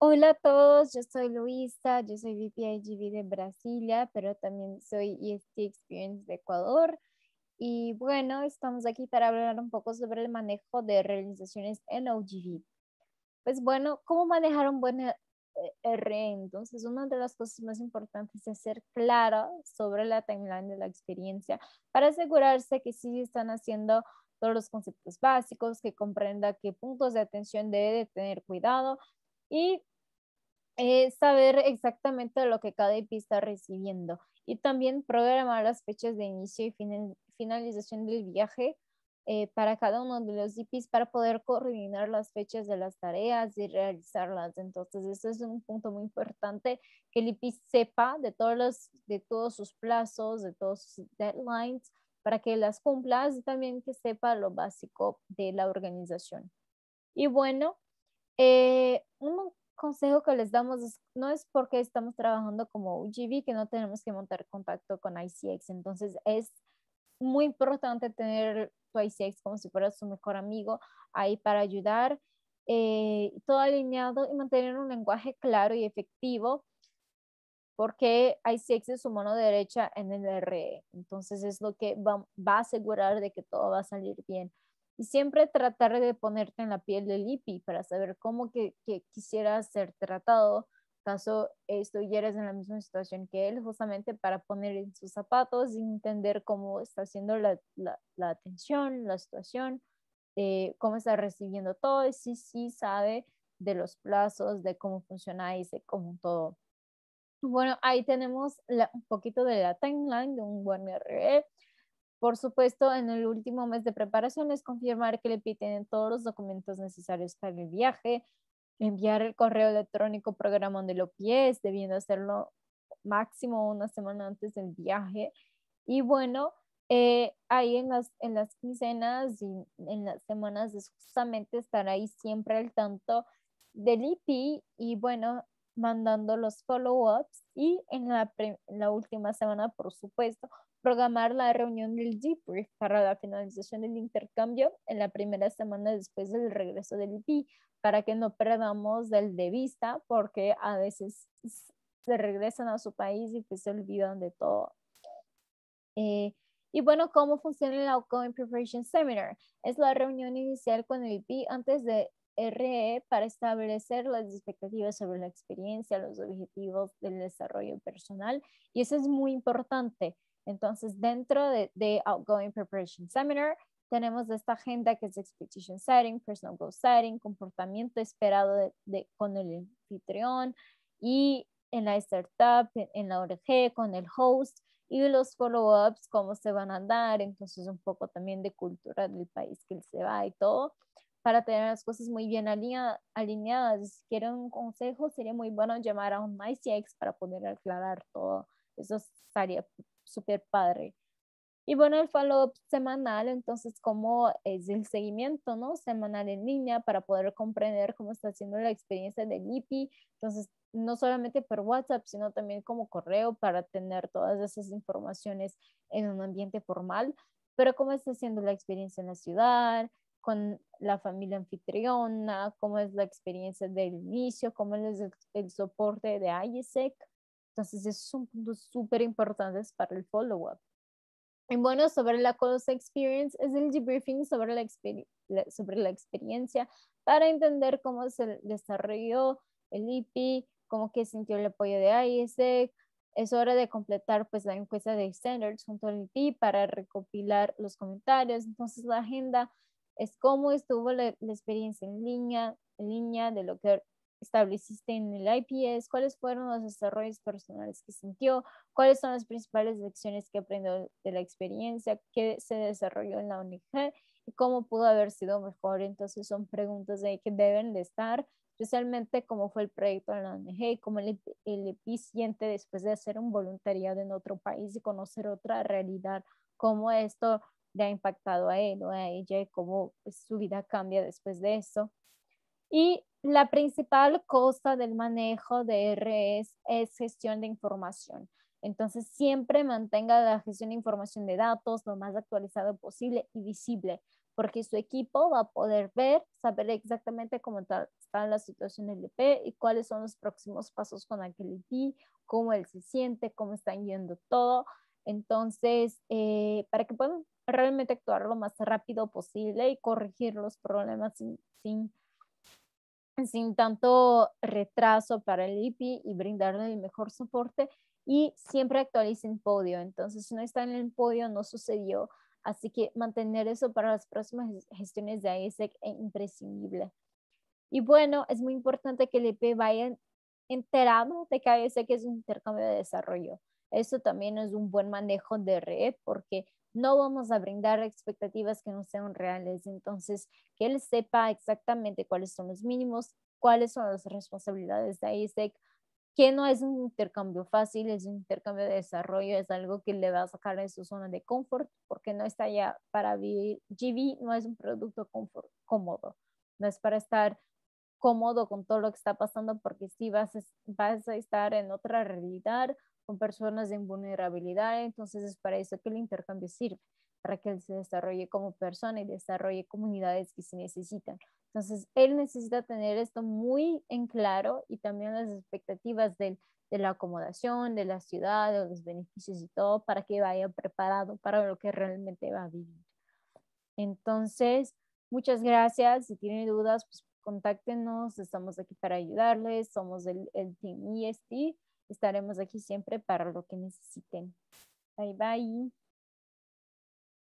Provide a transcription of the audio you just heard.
Hola a todos, yo soy Luisa, yo soy VP de Brasilia, pero también soy EST Experience de Ecuador. Y bueno, estamos aquí para hablar un poco sobre el manejo de realizaciones en OGV. Pues bueno, ¿cómo manejar un buen RE? Entonces, una de las cosas más importantes es ser clara sobre la timeline de la experiencia para asegurarse que sí están haciendo todos los conceptos básicos, que comprenda qué puntos de atención debe de tener cuidado y eh, saber exactamente lo que cada IP está recibiendo y también programar las fechas de inicio y finalización del viaje eh, para cada uno de los IPs para poder coordinar las fechas de las tareas y realizarlas. Entonces, eso es un punto muy importante que el IP sepa de todos, los, de todos sus plazos, de todos sus deadlines, para que las cumplas y también que sepa lo básico de la organización. Y bueno, eh, un consejo que les damos no es porque estamos trabajando como UGV que no tenemos que montar contacto con ICX. Entonces, es muy importante tener tu ICX como si fuera su mejor amigo ahí para ayudar, eh, todo alineado y mantener un lenguaje claro y efectivo, porque ICX es su mano derecha en el RE. Entonces es lo que va, va, a asegurar de que todo va a salir bien. Y siempre tratar de ponerte en la piel del IPI para saber cómo que, que quisiera ser tratado caso estuvieras en la misma situación que él, justamente para poner en sus zapatos y entender cómo está haciendo la, la, atención, la situación, eh, cómo está recibiendo todo y si sí, sabe de los plazos, de cómo funciona y de cómo todo. Bueno, ahí tenemos un poquito de la timeline de un buen RE. Por supuesto, en el último mes de preparación es confirmar que le piden todos los documentos necesarios para el viaje, enviar el correo electrónico programando los pies, debiendo hacerlo máximo una semana antes del viaje. Y bueno, eh, ahí en las, en las quincenas y en las semanas es justamente estar ahí siempre al tanto del IP y bueno, mandando los follow-ups y en la, en la última semana, por supuesto, programar la reunión del debrief para la finalización del intercambio en la primera semana después del regreso del IP para que no perdamos del de vista, porque a veces se regresan a su país y pues se olvidan de todo. Eh, y bueno, ¿cómo funciona el Outgoing Preparation Seminar? Es la reunión inicial con el IP antes de RE para establecer las expectativas sobre la experiencia, los objetivos del desarrollo personal. Y eso es muy importante. Entonces, dentro de, de Outgoing Preparation Seminar, tenemos esta agenda que es expectation setting, personal goal setting, comportamiento esperado con el anfitrión y en la startup, en la ORG, con el host y los follow-ups, cómo se van a dar, entonces un poco también de cultura del país que él se va y todo, para tener las cosas muy bien alineadas. Si quieren un consejo, sería muy bueno llamar a un ICX para poder aclarar todo. Eso estaría súper padre. Y bueno, el follow-up semanal, entonces, ¿cómo es el seguimiento, no? Semanal en línea para poder comprender cómo está haciendo la experiencia del IPI. Entonces, no solamente por WhatsApp, sino también como correo para tener todas esas informaciones en un ambiente formal. Pero cómo está haciendo la experiencia en la ciudad, con la familia anfitriona, cómo es la experiencia del inicio, cómo es el, el soporte de ISEC. Entonces, esos son puntos súper importantes para el follow-up. Y bueno, sobre la Colos Experience es el debriefing sobre la, sobre la experiencia para entender cómo se desarrolló el IP, cómo que sintió el apoyo de ISEC. Es hora de completar pues la encuesta de standards junto al IP para recopilar los comentarios. Entonces la agenda es cómo estuvo la, la experiencia en línea, en línea de lo que estableciste en el IPS, cuáles fueron los desarrollos personales que sintió, cuáles son las principales lecciones que aprendió de la experiencia, qué se desarrolló en la ONG y cómo pudo haber sido mejor. Entonces son preguntas de que deben de estar, especialmente cómo fue el proyecto en la ONG, cómo el, el siente después de hacer un voluntariado en otro país y conocer otra realidad, cómo esto le ha impactado a él o a ella y cómo pues, su vida cambia después de eso. Y la principal cosa del manejo de RS es gestión de información. Entonces, siempre mantenga la gestión de información de datos lo más actualizado posible y visible porque su equipo va a poder ver, saber exactamente cómo está, la situación del EP y cuáles son los próximos pasos con aquel EP, cómo él se siente, cómo están yendo todo. Entonces, eh, para que puedan realmente actuar lo más rápido posible y corregir los problemas sin, sin, sin tanto retraso para el EP y brindarle el mejor soporte y siempre actualicen podio. Entonces, si no está en el podio, no sucedió Así que mantener eso para las próximas gestiones de ISEC es imprescindible. Y bueno, es muy importante que el EP vaya enterado de que ISEC es un intercambio de desarrollo. Eso también es un buen manejo de red porque no vamos a brindar expectativas que no sean reales. Entonces, que él sepa exactamente cuáles son los mínimos, cuáles son las responsabilidades de ISEC, que no es un intercambio fácil, es un intercambio de desarrollo, es algo que le va a sacar de su zona de confort, porque no está ya para vivir. GV no es un producto cómodo, no es para estar cómodo con todo lo que está pasando, porque sí vas vas a estar en otra realidad con personas en vulnerabilidad, entonces es para eso que el intercambio sirve, para que él se desarrolle como persona y desarrolle comunidades que se necesitan. Entonces, él necesita tener esto muy en claro y también las expectativas de, de la acomodación, de la ciudad, de los beneficios y todo, para que vaya preparado para lo que realmente va a vivir. Entonces, muchas gracias. Si tienen dudas, pues contáctenos. Estamos aquí para ayudarles. Somos el, el Team EST. Estaremos aquí siempre para lo que necesiten. Bye bye.